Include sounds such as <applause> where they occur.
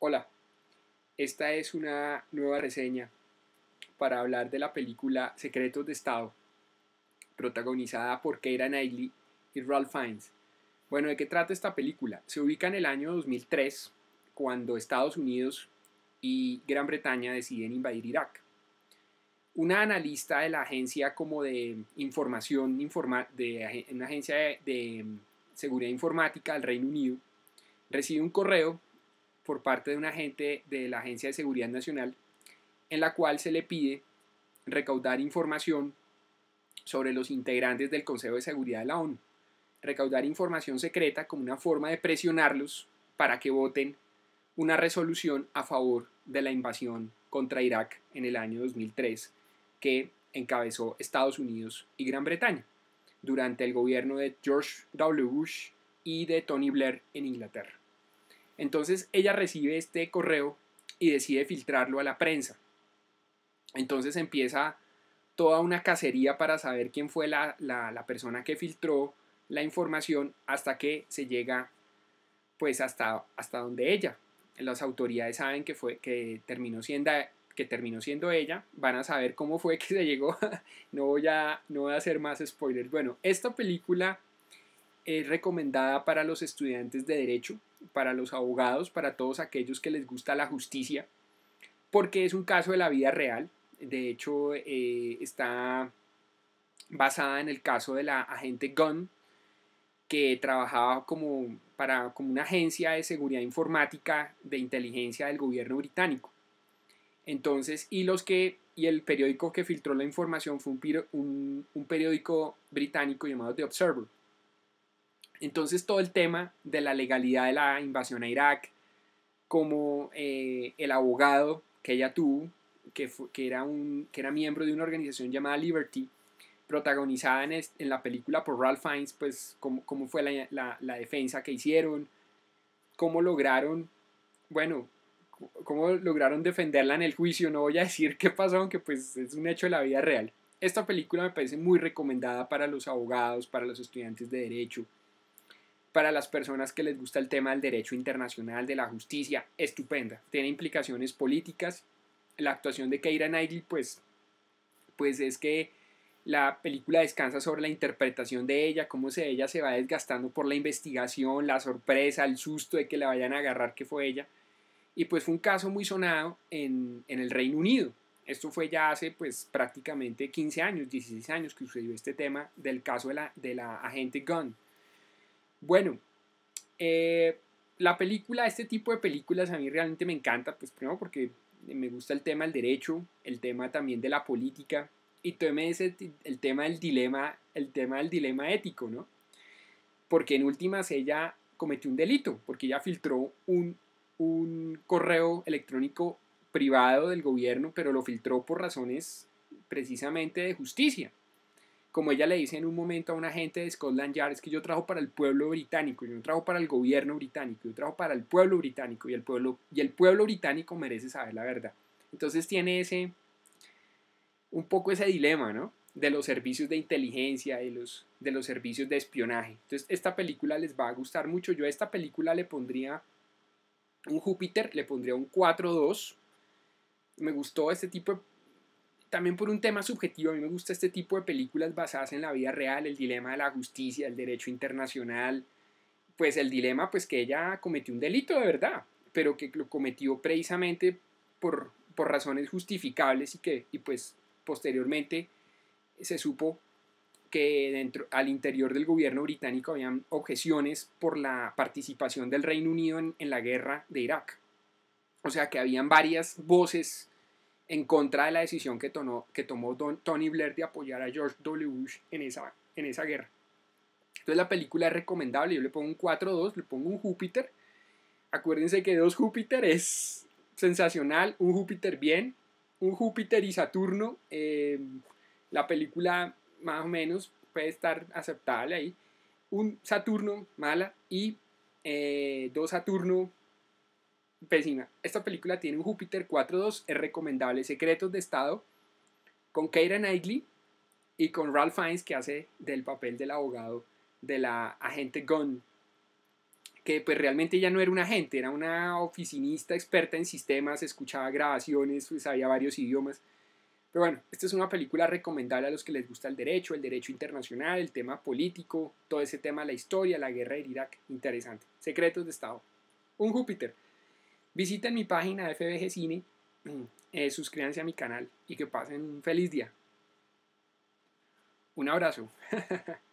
Hola, esta es una nueva reseña para hablar de la película Secretos de Estado, protagonizada por Keira Knightley y Ralph Fiennes. Bueno, ¿de qué trata esta película? Se ubica en el año 2003, cuando Estados Unidos y Gran Bretaña deciden invadir Irak. Una analista de la agencia como de información, de una agencia de seguridad informática del Reino Unido, recibe un correo por parte de un agente de la Agencia de Seguridad Nacional, en la cual se le pide recaudar información sobre los integrantes del Consejo de Seguridad de la ONU. Recaudar información secreta como una forma de presionarlos para que voten una resolución a favor de la invasión contra Irak en el año 2003 que encabezó Estados Unidos y Gran Bretaña durante el gobierno de George W. Bush y de Tony Blair en Inglaterra. Entonces ella recibe este correo y decide filtrarlo a la prensa. Entonces empieza toda una cacería para saber quién fue la, persona que filtró la información hasta que se llega pues hasta, hasta donde ella. Las autoridades saben que, fue, que, terminó siendo, que terminó siendo ella, van a saber cómo fue que se llegó. <laughs> no, voy a, no voy a hacer más spoilers. Bueno, esta película es recomendada para los estudiantes de derecho, para los abogados, para todos aquellos que les gusta la justicia, porque es un caso de la vida real. De hecho, eh, está basada en el caso de la agente Gunn, que trabajaba como, para, como una agencia de seguridad informática de inteligencia del gobierno británico. Entonces, y los que y el periódico que filtró la información fue un, un periódico británico llamado The Observer. Entonces todo el tema de la legalidad de la invasión a Irak, como eh, el abogado que ella tuvo, que, era un, que era miembro de una organización llamada Liberty, protagonizada en, en la película por Ralph Fiennes, pues cómo, cómo fue la, la, la, defensa que hicieron, cómo lograron, bueno, cómo lograron defenderla en el juicio, no voy a decir qué pasó, aunque pues es un hecho de la vida real. Esta película me parece muy recomendada para los abogados, para los estudiantes de derecho, para las personas que les gusta el tema del derecho internacional, de la justicia, estupenda. Tiene implicaciones políticas. La actuación de Keira Knightley, pues, pues es que la película descansa sobre la interpretación de ella, cómo se, ella se va desgastando por la investigación, la sorpresa, el susto de que la vayan a agarrar que fue ella. Y pues fue un caso muy sonado en, en el Reino Unido. Esto fue ya hace pues prácticamente 15 años, 16 años que sucedió este tema del caso de la, de la agente Gunn. Bueno, eh, la película, este tipo de películas a mí realmente me encanta, pues primero porque me gusta el tema del derecho, el tema también de la política y también el tema del dilema, el tema del dilema ético, ¿no? Porque en últimas ella cometió un delito, porque ella filtró un, un correo electrónico privado del gobierno, pero lo filtró por razones precisamente de justicia como ella le dice en un momento a un agente de Scotland Yard, es que yo trabajo para el pueblo británico, yo no trabajo para el gobierno británico, yo trabajo para el pueblo británico y el pueblo, y el pueblo británico merece saber la verdad. Entonces tiene ese, un poco ese dilema, ¿no? De los servicios de inteligencia, de los, de los servicios de espionaje. Entonces esta película les va a gustar mucho. Yo a esta película le pondría un Júpiter, le pondría un 4-2. Me gustó este tipo de también por un tema subjetivo, a mí me gusta este tipo de películas basadas en la vida real, el dilema de la justicia, el derecho internacional, pues el dilema pues que ella cometió un delito de verdad, pero que lo cometió precisamente por, por razones justificables y que y pues posteriormente se supo que dentro, al interior del gobierno británico habían objeciones por la participación del Reino Unido en, en la guerra de Irak. O sea que habían varias voces en contra de la decisión que tomó, tomó Tony Blair de apoyar a George W. Bush en esa, en esa guerra. Entonces la película es recomendable, yo le pongo un 4-2, le pongo un Júpiter. Acuérdense que dos Júpiter es sensacional, un Júpiter bien, un Júpiter y Saturno. Eh, la película más o menos puede estar aceptable ahí. Un Saturno mala y eh, dos Saturno pésima. Esta película tiene un Júpiter 4.2, es recomendable. Secretos de Estado, con Keira Knightley y con Ralph Fiennes, que hace del papel del abogado de la agente Gunn. que pues realmente ella no era una agente, era una oficinista experta en sistemas, escuchaba grabaciones, pues, sabía varios idiomas. Pero bueno, esta es una película recomendable a los que les gusta el derecho, el derecho internacional, el tema político, todo ese tema, la historia, la guerra de Irak, interesante. Secretos de Estado. Un Júpiter. Visiten mi página FBG Cine, eh, suscríbanse a mi canal y que pasen un feliz día. Un abrazo. <laughs>